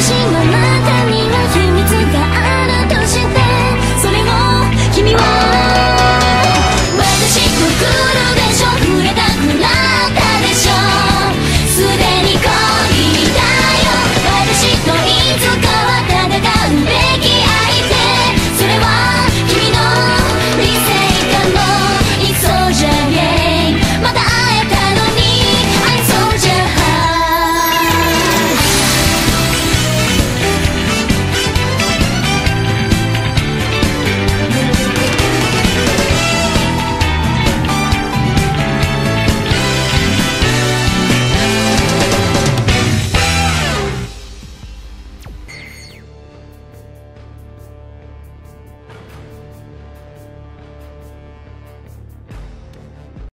私が